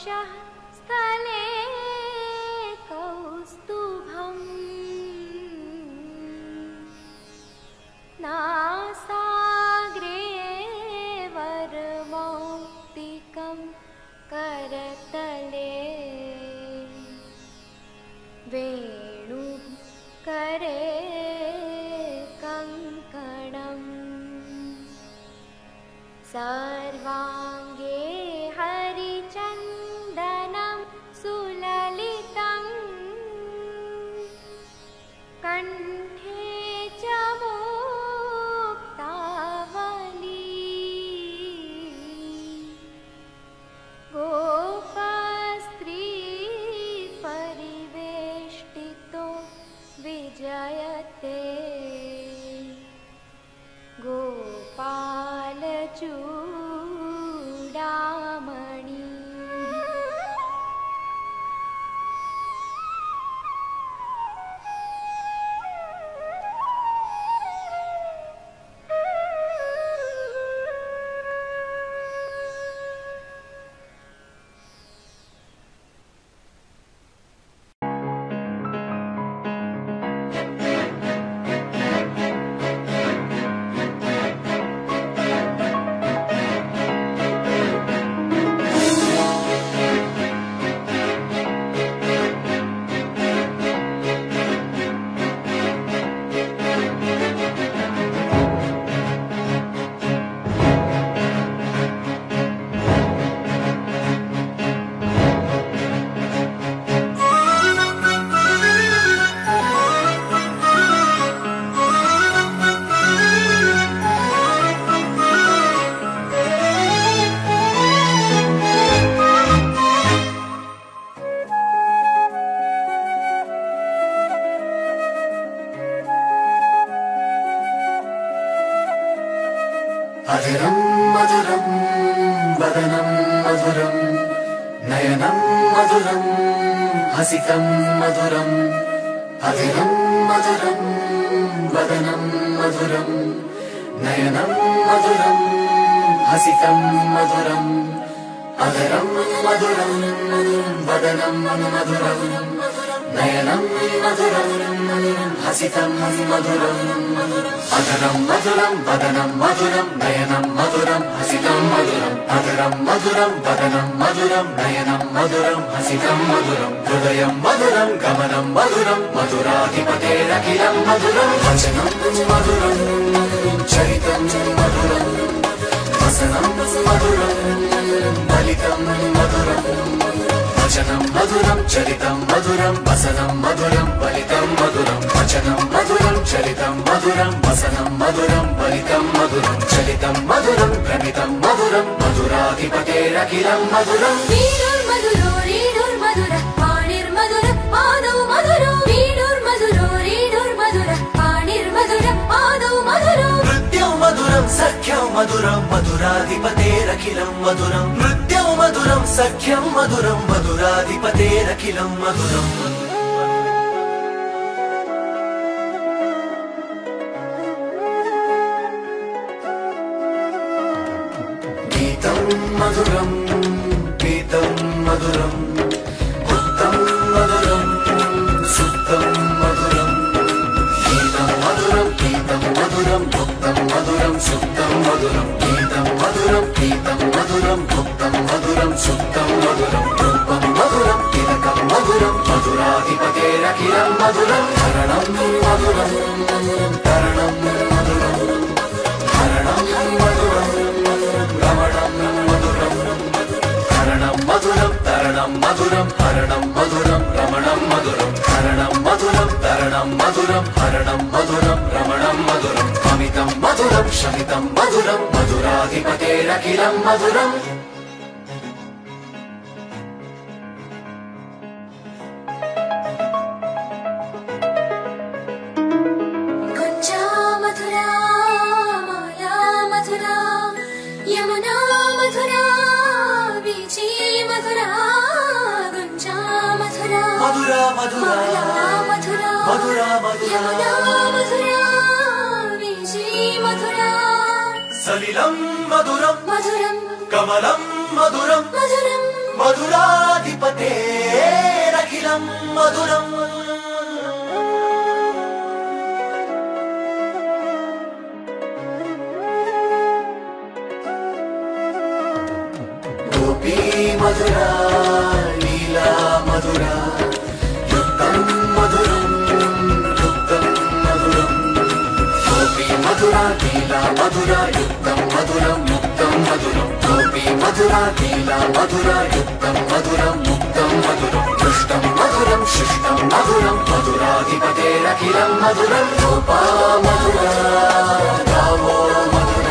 वक्षः स्थले कौस्तुभम्। नासाग्रे वरमौक्तिकं करतले। वेणुः करे कङ्कणम्। सर्वाङ्गे गोपालचू अधरं मधुरम् वदनम् मधुरम् नयनम् मधुरम् हसितम् मधुरम् अधरं मधुरम् वदनम् मधुरम् नयनम् मधुरम् हसितम् मधुरम् अधरम् मधुरम् वदनम् मधुरम् నయనం మధురం హసితం మధురం అధరం మధురం వదనం మధురం నయనం మధురం హసితం మధురం అధరం మధురం వదనం మధురం నయనం మధురం హసితం మధురం హృదయం మధురం గమనం మధురం మధురాధిపతేరఖిలం మధురం వచనం మధురం చరితం మధురం వసనం మధురం ఫలితం మధురం. వచనం మధురం చరితం మధురం వసనం మధురం బలితం మధురం వచనం మధురం చరితం మధురం వసనం మధురం బలితం మధురం చరితం మధురం ప్రమితం మధురం మధురాధిపతేరఖిలం మధురం. మధురం మధురం సఖ్యం మధురం మధురాధిపతేరఖిలం మధురం. నృత్య మధురం సఖ్యం మధురం మధురాధిపతేరఖిలం మధురం. గీతం మధురం గీతం మధురం ఉత్తం మధురం సుత్తం మధురం. గీతం మధురం గీతం మధురం భుక్తం మధురం సుప్తం మధురం గీతం మధురం గీతం మధురం భుక్తం మధురం సుప్తం మధురం రూపం మధురం తిలకం మధురం మధురాధిపతే మధురాధిపతేరఖిలం మధురం మరణం మధురం. మధురం తరణం మధురం హరణం మధురం రమణం మధురం హరణం మధురం తరణం మధురం హరణం మధురం రమణం మధురం అమితం మధురం శమితం మధురం మధురాధిపతేరఖిలం మధురం. మధురా మధురా. సలిలం మధురం. మధురం కమలం మధురం. మధురం మధురాధిపతే మధురం. గోపీ మధురా లీలా మధురా. మధురా లీలా మధురా యుక్తం మధురం ముక్తం మధురం గోపీ మధురా లీలా మధురా యుక్తం మధురం ముక్తం మధురం దృష్టం మధురం శిష్టం మధురం మధురాధిపతేరఖిలం మధురం గోపా మధురా గావో మధురా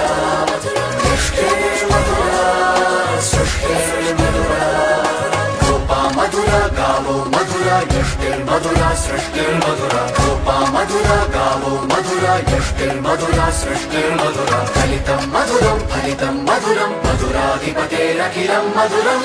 యష్టిర్మధురా సృష్టిర్మధురా గోపా మధుర గావో మధుర యష్టిర్మధురా సృష్టిర్మధురా ఫలితం మధురం ఫలితం మధురం మధురాధిపతేరఖిలం మధురం.